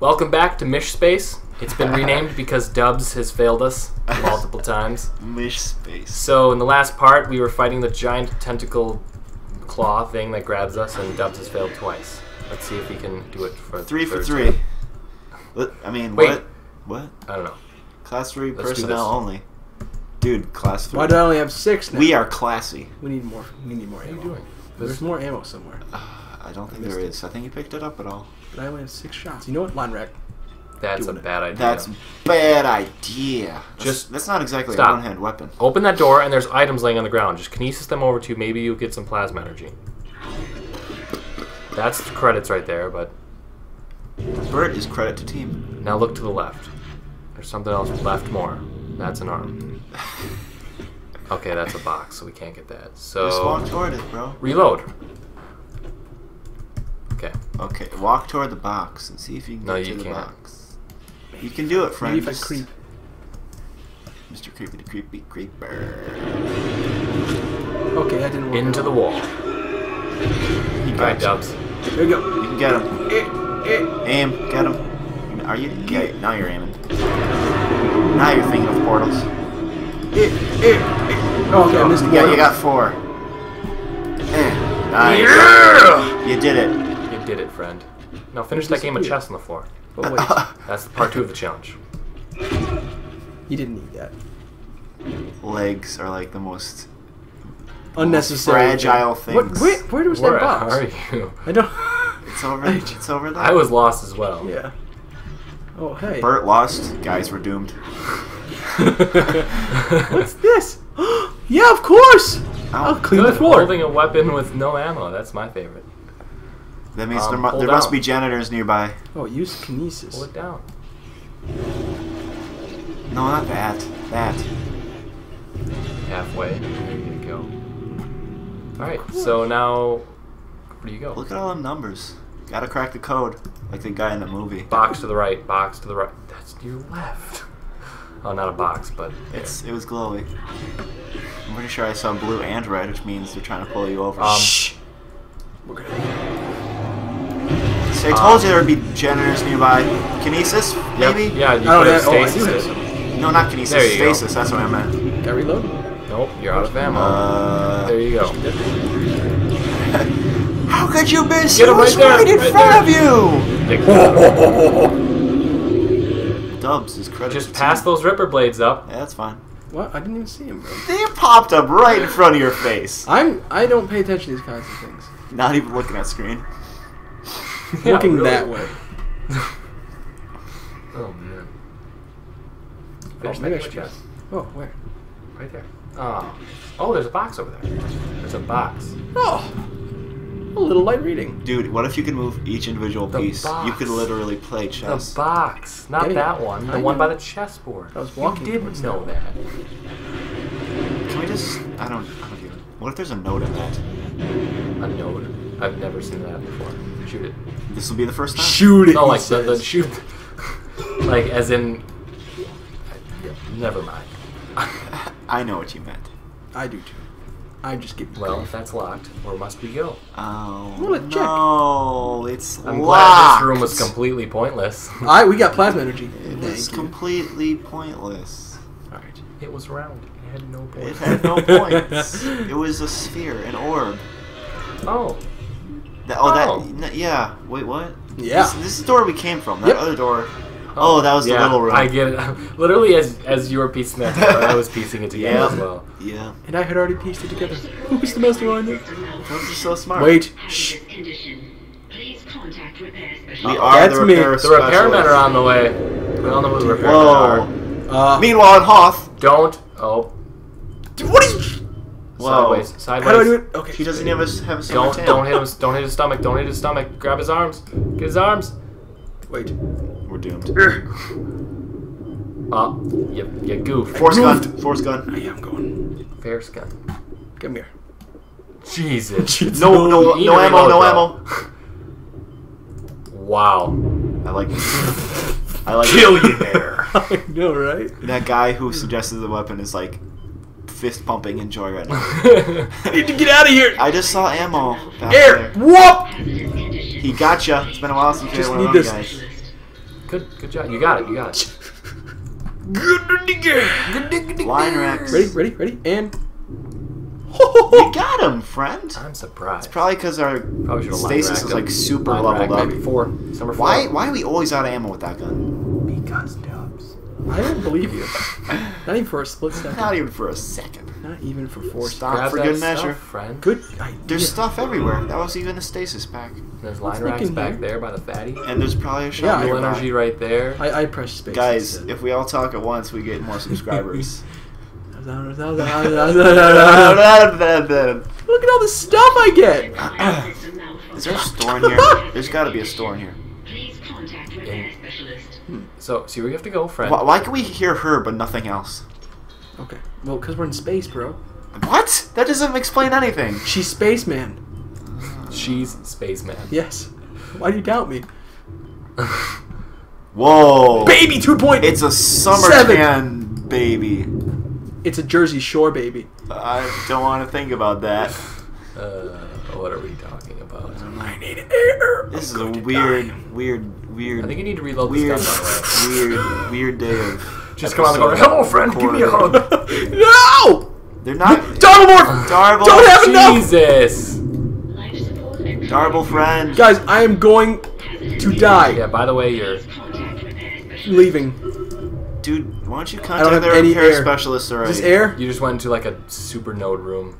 Welcome back to Mysh Space. It's been renamed because Dubs has failed us multiple times. Mysh space. So in the last part, we were fighting the giant tentacle claw thing that grabs us, and Dubs has failed twice. Let's see if he can do it for the Three for three. time. What? I mean, Wait. what? What? I don't know. Class three Let's personnel only. Dude, class three. Why do I only have six now? we are classy. We need more. We need more What are ammo. you doing? There's more ammo somewhere, uh, I don't think missed there it. is. I think you picked it up at all. But I only have six shots. You know what? Line rack. That's a Doing it. bad idea. That's bad idea. That's, Just that's not exactly stop. a one-hand weapon. Open that door, and there's items laying on the ground. Just kinesis them over to you. Maybe you'll get some plasma energy. That's the credits right there, but Bert is credit to team. now look to the left. There's something else left more. That's an arm. Okay, that's a box, so we can't get that. So. Just walk So toward it, bro. reload. Okay. Okay, walk toward the box and see if you can No, get you to the can't. box. You can do it, friend. Maybe if I creep. Mr. Creepy the Creepy Creeper. Okay, that didn't work. Into the wall. He got right, you. Dubs. There you go. You can get him. Eh, eh. Aim, get him. Are you? Yeah, now you're aiming. Now you're thinking of portals. Eh, eh, eh. Oh, okay, I missed Yeah, you got four. Eh, nice. You did it. You did it, friend. Now finish that game of chess on the floor. But wait, That's the part two of the challenge. you didn't need that. Legs are like the most. Unnecessary. fragile thing. What? things. Where, where was Where that box? are you? I don't. It's over. It's over there. I was lost as well. Yeah. Oh, hey. Bert lost. Guys were doomed. What's this? yeah, of course. Oh. I'll clean Good. the floor. Holding a weapon with no ammo. That's my favorite. That means Um, there, mu- there must be janitors nearby. Oh, use kinesis. Pull it down. No, not that. That. Halfway. There you go. Alright, so now. Where do you go? Look at all them numbers. Gotta crack the code, like the guy in the movie. Box to the right, box to the right. That's to your left. Oh, not a box, but. there. It's it was glowy. I'm pretty sure I saw blue and red, which means they're trying to pull you over. Um, Shh. We're gonna. See, I told you there would be janitors nearby. Kinesis, Yep, maybe? Yeah, you I could have have. Oh, I do stasis have some. No, not kinesis. There you go. stasis. That's what I meant. Can I reload? Nope, you're out of ammo. Uh, there you go. how could you miss? Get It was right there, right in right front there. of you. Dubs is credit. Just pass those ripper blades up. Yeah, that's fine. What? I didn't even see him, bro. They popped up right in front of your face. I'm. I don't pay attention to these kinds of things. Not even looking at screen. Yeah, Looking really. that way. Oh man. Oh, Finish maybe I should chest. Oh, where? Right there. Oh. Oh, there's a box over there. There's a box. Oh, a little light reading. Dude, what if you could move each individual The piece? You could literally play chess. The box. Not Getting that one. The I one know. by the chessboard. I was walking You didn't know that. that. Can we just? I don't. I don't even. What if there's a note in that? A note. I've never seen that before. Shoot it. This will be the first time. Shoot it. No, like the, the shoot. like as in. Never mind. I know what you meant. I do too. I just get. Well, if that's locked, where must we go? Oh Well, check. no! It's I'm glad this room was completely pointless. I we got plasma energy. It Thank was you. completely pointless. All right. it was round. It had no point. It had no points. It was a sphere, an orb. Oh, That, oh, Oh. that. n- Yeah. Wait, what? Yeah. This, this is the door we came from. That Yep. other door. Oh, that was yeah, the little room. I get it. Literally, as as you were piecing that together, I was piecing it together Yeah. as well. Yeah. And I had already pieced it together. Who's the masterminder? Those are so smart. Wait. Shh. condition. Please contact repair We are That's the me. repair The repairmen are on the way. We all know who the repairmen Whoa. are. Uh, Meanwhile, in Hoth. Don't. Oh, what is? Whoa. sideways, sideways. How do I do it? Okay. He doesn't have a have a silver Don't tail. don't hit him. Don't hit his stomach. Don't hit his stomach. Grab his arms. Get his arms. Wait. We're doomed. Oh, uh, you, Yeah, goof. Force gun. Force gun. I am going. Fair skin. Come here. Jesus. No, no, You no ammo, no ammo. Wow. I like. I like. Kill you there. I know, right? That guy who suggested the weapon is like fist pumping in joy right now. I need to get out of here. I just saw ammo. Air. there. Whoop. Hazardous condition. He gotcha. It's been a while since we Just had one of need those this. guys. Good, good job. You got it. You got it. Good Line Racks. Ready, ready, ready, and. We got him, friend. I'm surprised. It's probably because our Probably stasis is like super Line leveled rack, up. maybe four. Number four. Why? Why are we always out of ammo with that gun? Because dubs. I don't believe you. Not even for a split second. Not even for a second. Not even for four Stop Grab for that good stuff, measure. friend. Good idea. There's stuff everywhere. That was even a stasis pack. There's line look racks back here. there by the fatty. And there's probably a shop Yeah, I- nearby. energy right there. I, I press space. Guys, instead. if we all talk at once, we get more subscribers. Look at all the stuff I get. Is there a store in here? There's got to be a store in here. So, see where you have to go, friend. Why, why can we hear her but nothing else? Okay. Well, because we're in space, bro. What? That doesn't explain anything. She's spaceman. She's spaceman. Yes. Why do you doubt me? Whoa. Baby 2.8. It's a summer Seven. tan baby. It's a Jersey Shore baby. I don't want to think about that. Uh, what are we talking about? I need air. This is a weird, weird, weird, I think you need to reload weird, this gun, by the way. weird, weird day of. Just come on and go, hello, friend, give me a hug. no! They're not. Darble Darble. Don't have enough! Jesus. Life Darble friend. Guys, I am going to die. Yeah, by the way, you're. Please contact repair specialist. Leaving. Dude, why don't you don't contact have their any repair air. specialist already? Is this air? You just went into like a super node room.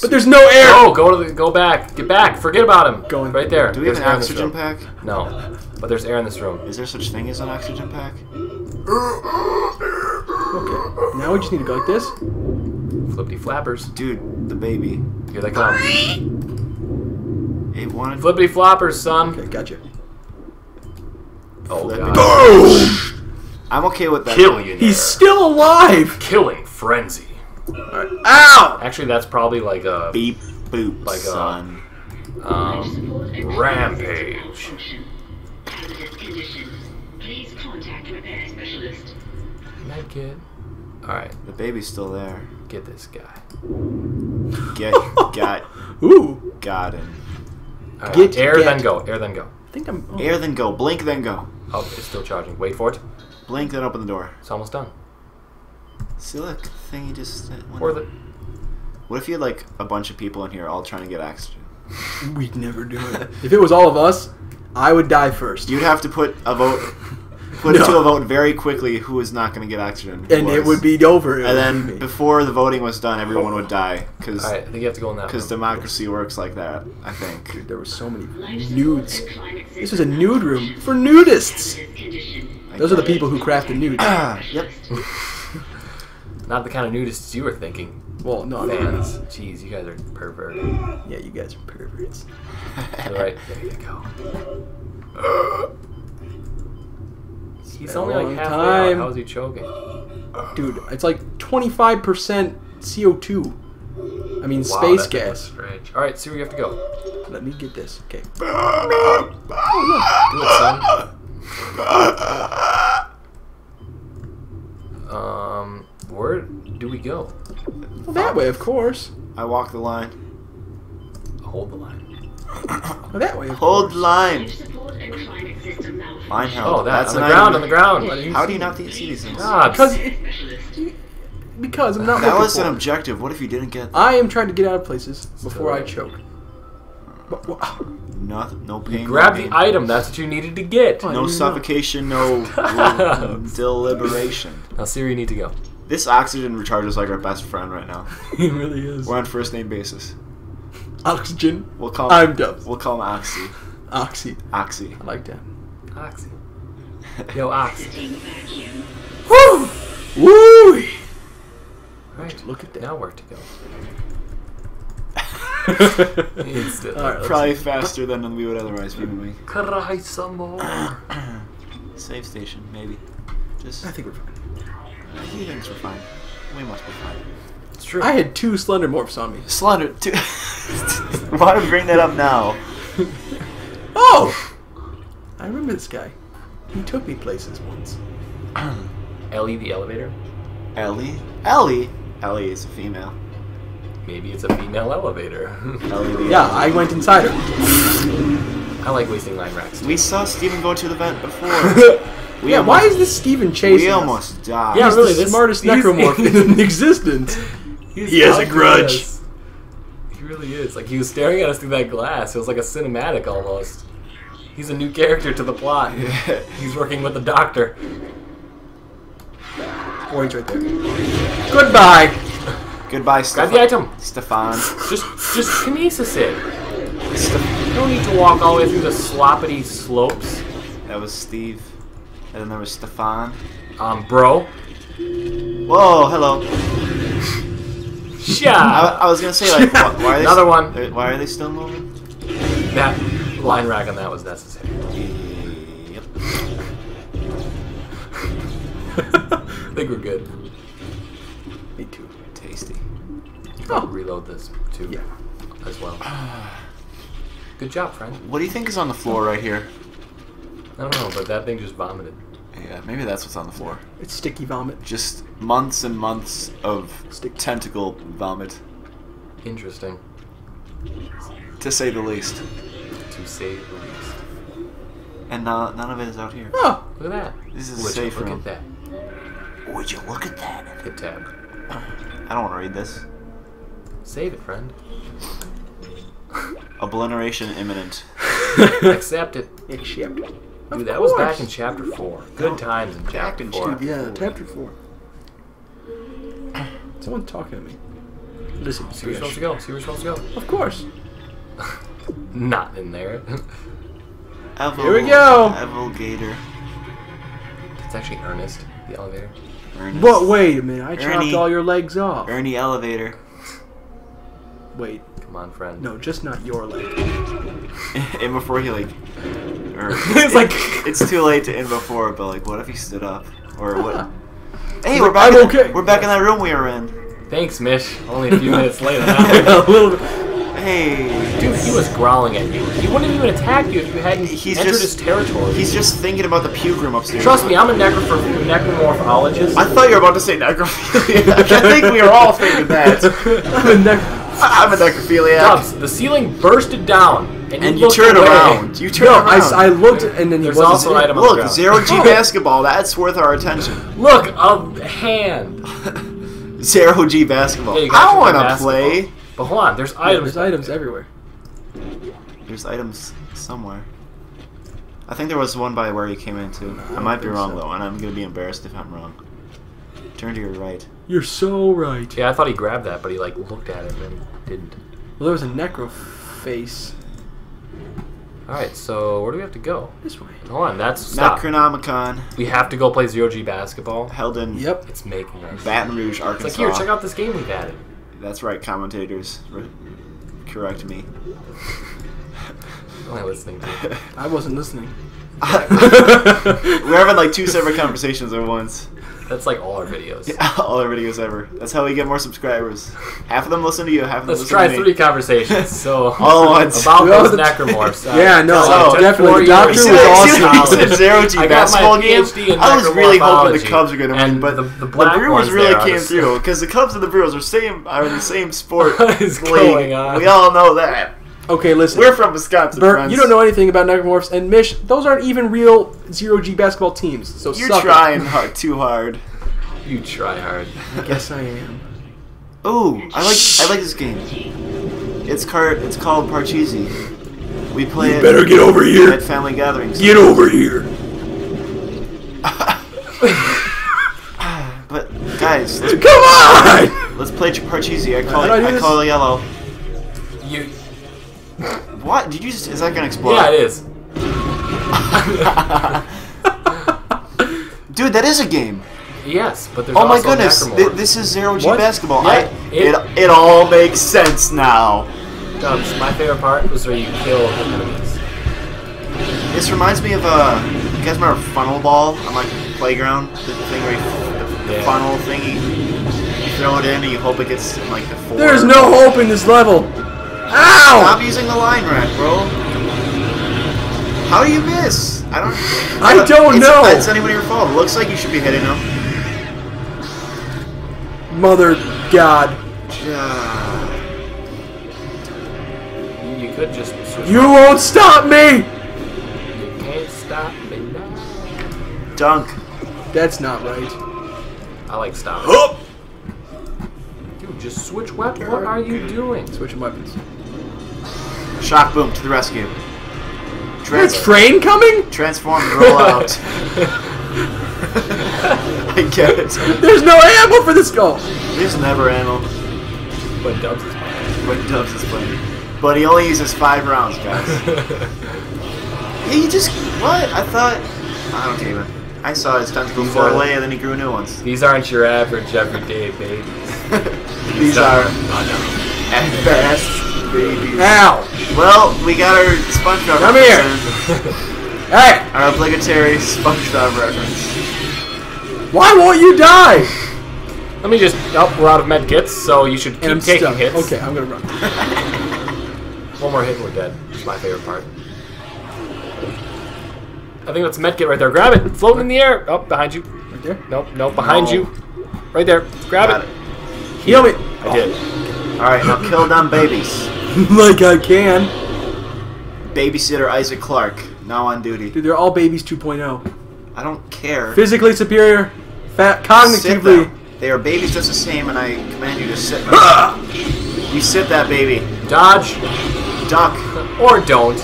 But there's no air. Oh, go to the, go back, get back, forget about him. Going. right there. Do we have an air in this oxygen pack? No, but there's air in this room. Is there such thing as an oxygen pack? Okay. Now we just need to go like this. Flippity flappers. Dude, the baby. Here they come. It wanted. Flippity floppers, son. Okay, gotcha. Oh Flippity- god. I'm okay with that. Kill you. He's still alive. Killing frenzy. Ow! Actually, that's probably like a Beep boop, Like a- son. Life um, rampage. malfunction. Hazardous condition. Please contact repair specialist. medkit. All right, The baby's still there. get this guy. Get, got, Ooh. got him. All right, Get- air, get. then go. Air, then go. I think I'm. oh. Air then go. Blink then go. Oh, it's still charging. Wait for it. Blink then open the door. It's almost done. See, look, thingy just. went Or the. What if you had like a bunch of people in here all trying to get oxygen? We'd never do it. if it was all of us, I would die first. You'd have to put a vote, put it to a vote very quickly. Who is not going to get oxygen? who and it would be over. And then before the voting was done, everyone would die because All right, I think you have to go in that. because room. democracy works like that. I think. Dude, there were so many nudes. This was a nude room for nudists. Hazardous. Those are the people who craft the nudes. Ah. yep. Not the kind of nudists you were thinking. Well, no, I'm Fans. Jeez, you guys are perverted. Yeah, you guys are perverts. All right, there you go. He's been a only like long halfway time. out. How is he choking? Dude, it's like 25% CO2. I mean, Wow, space that thing was gas. Strange. All right, see where you have to go. Let me get this. Okay. Do it, son. Um, where do we go? Well, that way, of course. I walk the line. Hold the line. Well, that way, of Hold course. line. Life support and climate system malfunction. Line held. Oh, that That's on the ground, on the ground. How do you not see these things? Ah, Because, because I'm not That was an for it. objective. What if you didn't get I am trying to get out of places before I choke. But- well, ah. No pain. Grab no the gain. item. That's what you needed to get. Fine. No No. suffocation. No deliberation. Now see where you need to go. This oxygen recharges like our best friend right now. It really is. We're on first name basis. Oxygen. We'll call. I'm Dubs. We'll call him Oxy. Oxy. Oxy. I like that. Oxy. Yo, Oxy. Woo! Woo! Right. Look at that. Now where to go? Instantly. All right, Probably see. faster than we would otherwise be moving. Cry some more. Save station, maybe. Just. I think we're fine. He thinks we're fine. We must be fine. It's true. I had two slender morphs on me. Slender. Too. Why do we bring that up now? Oh! I remember this guy. He took me places once. Ellie the elevator. Ellie. Ellie. Ellie is a female. Maybe it's a female elevator. Yeah, I went inside her. I like wasting line racks. We saw Steven go to the vent before. We yeah, why is this Steven chasing We us? almost died. Yeah, He's really, the this- smartest he's- necromorph in existence. He has a grudge. this. He really is. Like he was staring at us through that glass. It was like a cinematic almost. He's a new character to the plot. He's working with the doctor. Oh, he's right there. Goodbye. Goodbye, Grab the Stefan. item. Stefan. Just, just kinesis it. Ste- You don't need to walk all the way through the sloppity slopes. that was Steve. And then there was Stefan. Um, bro. Whoa, hello. Yeah. I, I was gonna say like, why, why are they Another s- one. Why are they still moving? that line rack on that was necessary. Yep. I think we're good. Me too. Tasty. I'll oh. reload this too. Yeah. As well. Good job, friend. What do you think is on the floor right here? I don't know, but that thing just vomited. Yeah, maybe that's what's on the floor. It's sticky vomit. Just months and months of Stick- tentacle vomit, Interesting. to say the least. To say the least. And no, none of it is out here. Oh, Look at that. This is a Would you safe look room. at that. Would you look at that? Hit tab. I don't want to read this. Save it, friend. Obliteration imminent. Accept it. except. Dude, that was back in chapter 4. Good No, times in back chapter in 4. chapter- Yeah, chapter four. Someone's talking to me. Listen, See where you're supposed to go. See where you're supposed to go. Of course. Not in there. Evil, Here we go. Evil Gator. it's actually Ernest, the elevator. Ernest. But wait a minute, I chopped Ernie. all your legs off. Ernie Elevator. Wait, Come on, friend. no, just not your leg. and before he like, or er, It's like- it's too late to end before. But like, what if he stood up or what? Hey, He's we're like, back. "I'm in, okay." We're back in that room we were in. Thanks, Mysh. Only a few minutes later a little bit. Hey, Dude, he was growling at you. He wouldn't even attack you if you hadn't He's entered just- his territory. he's just thinking about the puke room upstairs. Trust me, I'm a necropher- necromorphologist. I thought you were about to say necrophilia. I think we are all thinking that. I'm a neck- I'm a necrophiliac. Dubs, the ceiling bursted down, and, and you looked turn away. around. You turn No, around. I, s- I looked and then he There's wasn't also an item Look, zero G Oh. basketball. That's worth our attention. Look, a hand. Zero G basketball. Yeah, I don't want to play. But hold on, there's Yeah, items. there's items everywhere. There's items somewhere. I think there was one by where you came into. I don't might be wrong so. though, and I'm gonna be embarrassed if I'm wrong. Turn to your right. You're so right. Yeah, I thought he grabbed that, but he like looked at it and then didn't. Well, there was a necro face All right, so where do we have to go? this way. Hold on, that's stop. Necronomicon, We have to go play zero G basketball. held in Yep. It's making us. Baton Rouge, It's Arkansas. like here, check out this game we've added. That's right, commentators. Correct me. What am I listening to? I wasn't listening. We're having like two separate conversations at once. That's like all our videos. Yeah, all our videos ever. That's how we get more subscribers. Half of them listen to you, half of them Let's listen try to me. three conversations. So All at once. about those the- necromorphs. uh, Yeah, no, so I definitely. The doctor See was of awesome. see that you zero G I got my basketball game? In I was really hoping the Cubs were going to win, but the- the black Brewers really there are came the- through because the Cubs and the Brewers are same are in the same sport What is league. going on? We all know that. Okay, listen. We're from Wisconsin, Bert, friends. you don't know anything about necromorphs, and Mysh, those aren't even real zero G basketball teams. So You're suck it. trying hard, too hard. You try hard. Yes, I am. Oh, I like I like this game. It's card. It's called Parcheesi. We play it Better get over at here. family gatherings. Get over here. But guys, let's, Come on! let's play Parcheesi. I call How it. I I call it yellow. What? Did you just? Is that gonna explode? Yeah, it is. Dude, that is a game. Yes, but there's Oh my goodness. Th- this is zero G What? basketball. Yeah, I, it- it, it all makes sense now. Dubs, my favorite part was where you kill enemies. This reminds me of uh, you guys remember funnel ball on like playground? The thing where you, the Yeah. funnel thingy. You throw it in and you hope it gets in, like the four. There's no hope in this level. Ow! Stop using the line rack, bro. How do you miss? I don't. I don't, I don't know. It's anybody your fault. Looks like you should be hitting him. Mother God. Yeah. You could just. You won't stop me. You can't stop me now. Dunk. That's not right. I like stop. Dude, just switch weapon. What are you doing? Switching weapons. Shock boom to the rescue. Is Trans- train coming? transform and roll out. I get it. There's no ammo for this goal. There's never ammo But Dubs is fine. when Dubs is playing. But he only uses five rounds, guys. he just what? I thought I don't care. I saw his tentacles These away and then he grew new ones. These aren't your average everyday babies. These are at best babies. Ow! Well, we got our SpongeBob Come here. reference. Hey! Our obligatory SpongeBob reference. Why won't you die? Let me just. Oh, we're out of med kits, so you should keep I'm taking stuck. hits. Okay, I'm gonna run. One more hit and we're dead. It's my favorite part. I think that's a med kit right there. Grab it. Floating in the air. Oh, behind you. Right there. Nope, nope, behind No. you. Right there. Grab Got it. it. Heal me. I did. Oh. All right, now kill them babies. like I can. Babysitter Isaac Clarke, now on duty. Dude, they're all babies 2.0. I don't care. Physically superior, fat, cognitively. them. They are babies just the same, and I command you to sit. them. Ah! you sit that baby. Dodge. Duck. Or don't.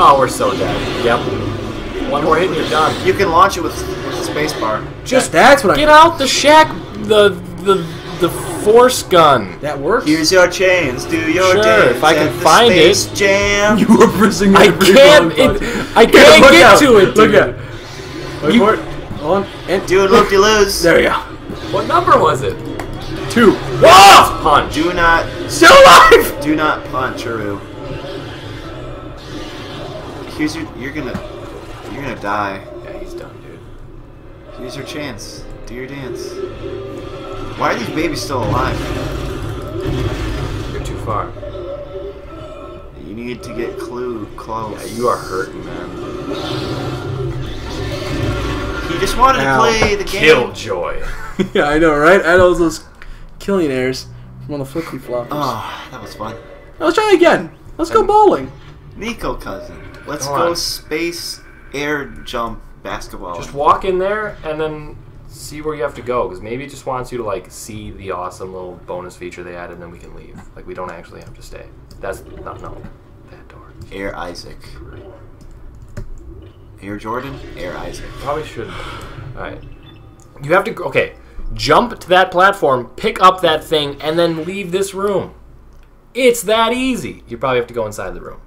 Oh, we're so dead. Yep. One more hit and you're done. You can launch it with, with the space bar. Just That's what I. get out the shack. The the the force gun. That works. Here's your chains. Do your Sure, dance. if I can at the find it. Jam. you were pressing I every can't. It. I can't look get out, to it. Look at. Wait You- for it. Hold on. And Doing loop de loos. there you go. What number was it? Two. Whoa! Punch. Do not, Still alive. do not punch, Aru. Here's your. You're gonna, you're gonna die. Yeah, he's done, dude. Here's your chance. Do your dance. Why are these babies still alive? You're too far. You need to get clue close. Yeah, you are hurting, man. He just wanted Ow. to play the game. Killjoy. yeah, I know, right? I know those killionaires from on the flippy floppers. Oh, that was fun. Now, let's try again. Let's go bowling. Niko cousin. Let's Come go space air jump basketball. Just walk in there and then see where you have to go, because maybe it just wants you to like see the awesome little bonus feature they added, and then we can leave. Like we don't actually have to stay. That's not no that door. Air Isaac. Air Jordan. Air Isaac. Probably shouldn't. All right. You have to okay. Jump to that platform, pick up that thing, and then leave this room. It's that easy. You probably have to go inside the room.